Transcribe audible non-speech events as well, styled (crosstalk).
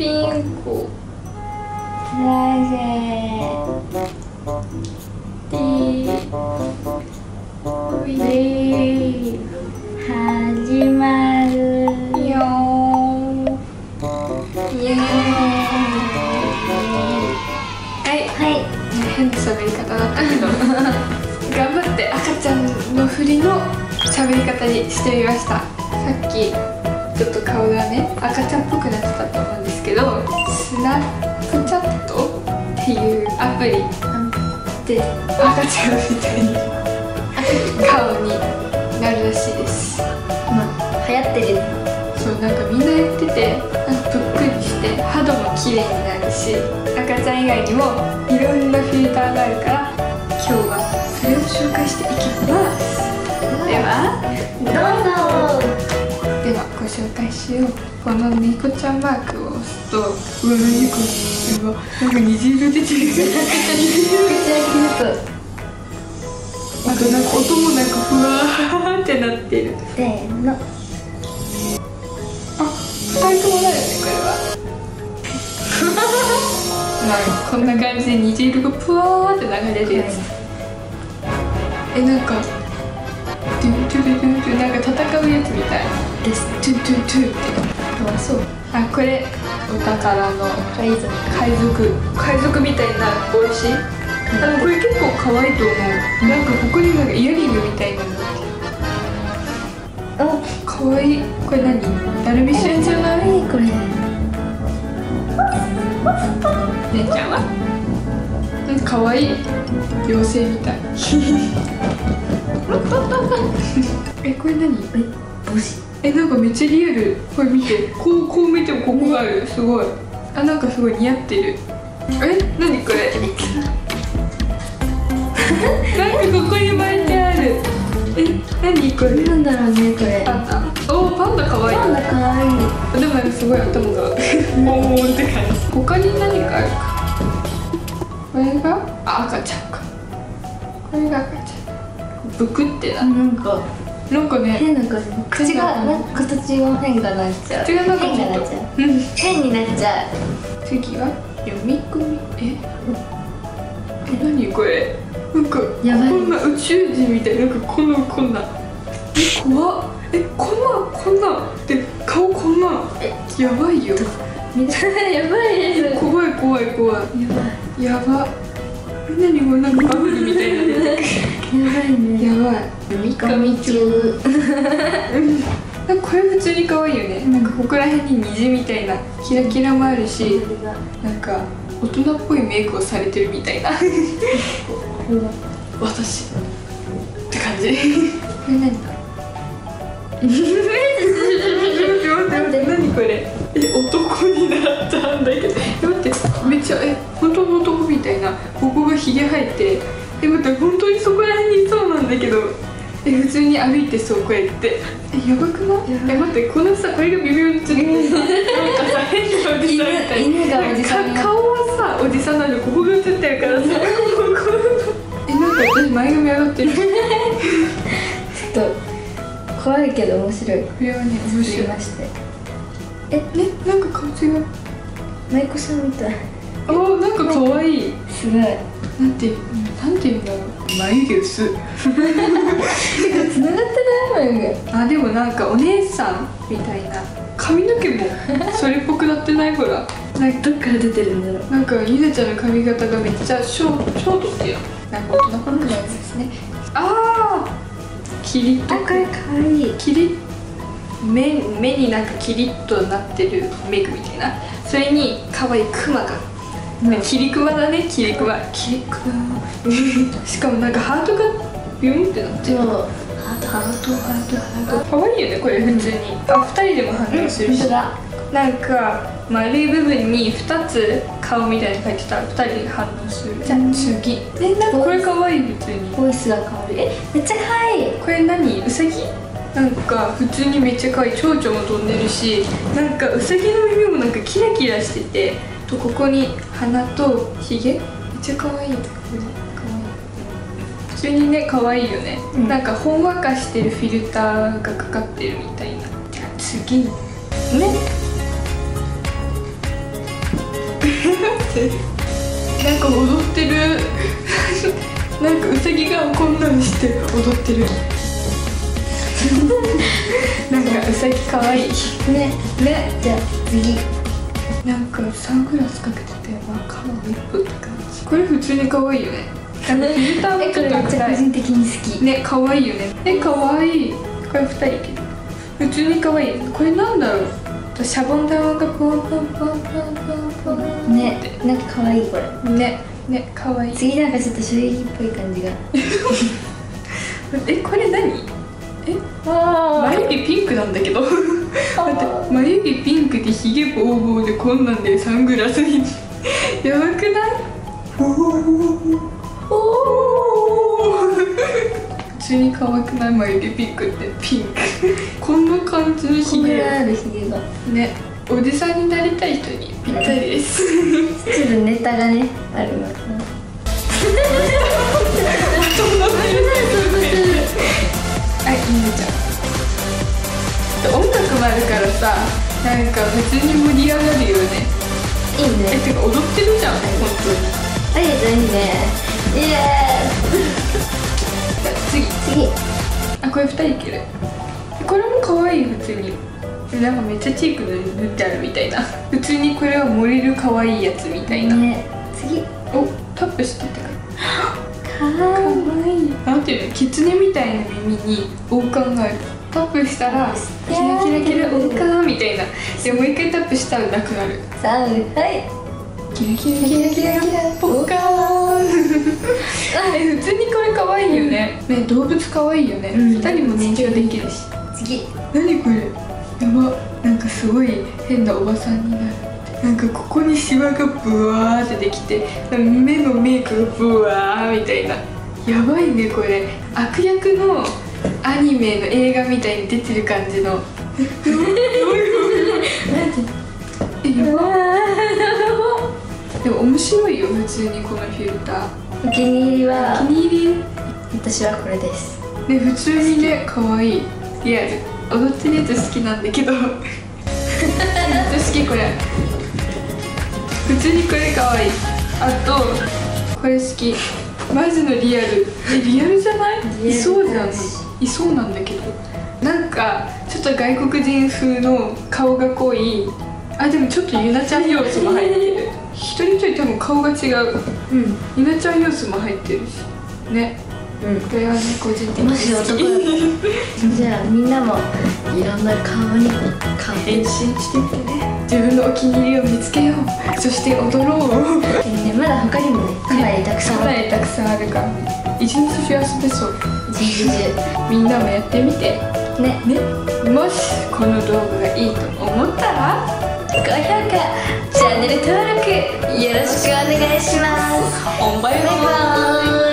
ピンコラジェティウィ始まるーヨーイエーイ。はい。はい。変な喋り方だったけど頑張って赤ちゃんの振りの喋り方にしてみましたさっきちょっと顔がね赤ちゃんっぽくなってたとどスナップチャットっていうアプリで赤ちゃんみたいに顔になるらしいです。まあ流行ってるそうなんかみんなやっててぷっくりして肌も綺麗になるし赤ちゃん以外にもいろんなフィルターがあるから今日はそれを紹介していきます。ではどうぞ。ではご紹介しよう。この猫ちゃんマークを押すとうわ何これうわなんか虹色出てる口開けるあとなんか音もなんかふわーってなってるせーのあ、二人ともだよね、これは。まあ、こんな感じで虹色がぷわーって流れるやつ。え、なんか。トゥントゥルルントゥなんか戦うやつみたい。です。トゥントゥントゥンって。あそうあ、これ。お宝の海賊海賊。海賊みたいな帽子。あの、これ結構可愛いと思う。なんか、ここになんかイヤリングみたいなの。あ可愛い。これ何？ダルビッシュじゃない。何これ姉ちゃんは？なんか可愛い妖精みたい (laughs) (laughs) えこれ何？え帽子えなんかめっちゃリアル。これ見て。こうこう見てもここがある。すごい。あなんかすごい似合ってる。え何これ？なんかここに巻いてある。え何これ？なんだろうねこれ。パンダ。おーパンダ可愛いパンダかわいい。でもなんかすごい頭が。モーンって感じ。他に何かあるか？これが？あ赤ちゃんか。これが赤ちゃん。ブクってな。あなんかなんかね変な口がなんか形が変がなっちゃう。口がな変がなっちゃう。うん変になっちゃう。次は読み込みえ？え何これ？なんかやばい。こんな宇宙人みたいなんかこんなこんな。え怖っ。えこんなこんな。で顔こんな。え？やばいよ。(laughs) やばい怖い怖い怖い。やばい。やば。え何これなんかバブルみたいな。ねやばい。ねやばい。読み込み中これ普通に可愛いよね、なんかここら辺に虹みたいなキラキラもあるしなんか大人っぽいメイクをされてるみたいな。私って感じ。これ何？(laughs) え男になったんだけど。え待ってめっちゃえ本当の男ここがひげ生えてえ待って本当にそこら辺にいそうなんだけどえ普通に歩いてそうこうやってえやばくない？え待ってこのさこれが微妙に映ってるなんかさ変なおじ。さんみたい犬犬がおじさん顔はさおじさんなのにここが映ってるからさここ (laughs) えなんか私前髪上がってる。こちょっと怖いけど面白い。れはね面白い。まして。えなんか顔違う。舞妓さんみたいあーなんか可愛い。すごい。なんてなんて言うんだろう。眉毛薄てか繋がってない眉毛あでもなんかお姉さんみたいな。髪の毛もそれっぽくなってないほら。なんかどっから出てるんだろう。なんかゆなちゃんの髪型がめっちゃショーショートっていうのなんか大人っぽくないですね。ああキリッと。あこれかわい。いキリ目目になんかキリッとなってるメイクみたいな。それに可愛いクマが、ね、キリクマだねキリクマキリクマしかもなんかハートがビュンってなってる。ハートハートハートハート。可愛いよねこれ普通に。あ二人でも反応するし。本当だ。なんか丸い部分に2つ顔みたいに書いてたら2人で反応する。じゃあ次。えなんかこれ可愛い普通に。ボイスが変わるえめっちゃ可愛い。これ何？ウサギなんか普通にめっちゃ可愛い。蝶々も飛んでるしなんかウサギの耳もなんかキラキラしててとここに鼻とひげ？めっちゃ可愛いこれ可愛い。普通にね可愛いよね、うん。なんかほんわかしてるフィルターがかかってるみたいな。じゃあ次。目ってなんか踊ってる。(laughs) なんかウサギがこんなんして踊ってる。(laughs) なんかウサギかわいい。ね。ね。じゃあ次なんかサングラスかけてて若者って感じ。これ普通に可愛いよね。フィルターもえちょっこれめっちゃ個人的に好き。ね可愛いよね。え可愛いこれ二人普通に可愛い。これなんだろう。シャボン玉がポンポンポンポンポンポンねなんか可愛いこれ。ねね可愛い。次なんかちょっと衝撃っぽい感じが。(laughs) えこれ何？え？あ眉毛ピンクなんだけど待って眉毛ピンクでひげボーボーでこんなんでサングラスに。やばくない？おおお普通に可愛くない？眉毛ピンクってピンク。こんな感じのひげ。あるひげが。ね。おじさんになりたい人にぴったりです。ちょっとネタがねあるのかなはい、いいねちゃん音楽もあるからさなんか普通に盛り上がるよね。いいえ、ねてか踊ってるじゃん、本当に。ありがとういいね。イエじゃあ次ーイ。(laughs) 次。あ、これ二人いける。これも可愛い普通に。なんかめっちゃチーク塗ってあるみたいな。普通にこれは盛れる可愛いやつみたいな、ね。次。お、タップしててかわかわいい。なんていうの、キツネみたいな耳に王冠があるタップしたらキラキラキラ王冠みたいな。でもう一回タップしたらなくなる。さあはいキラキラキラキラキラポッカー。ン (laughs) え普通にこれ可愛いよね。ね動物可愛いよね、うん。二人も熱狂できるし。次。何これ？やば。なんかすごい変なおばさんになるなんかここにシワがブワーってできて目のメイクがブワーみたいな。やばいねこれ。悪役のアニメの映画みたいに出てる感じの。でも面白いよ普通にこのフィルター。お気に入りおは気に入り？私はこれです。ね普通にね可愛い。リアル。踊ってるやつ好きなんだけど。好きこれ。普通にこれ可愛い。あとこれ好き。マジのリアル。えリアルじゃない？いそうじゃんいそうなんだけどなんかちょっと外国人風の顔が濃いあでもちょっとゆなちゃん要素も入ってる。一人一人多分顔が違う。うん。ゆなちゃん要素も入ってるし。ね。うん。これはね個人的にもし男だったら。(laughs) じゃあみんなもいろんな顔に顔変身してみてね。自分のお気に入りを見つけよう。そして踊ろう。ねまだ他にもねかなりさんあるか。ら一日中遊べそう。一日中。みんなもやってみて。ね。ね。もしこの動画がいいと思ったら。高評価チャンネル登録よろしくお願いします。バイバイバイバーイ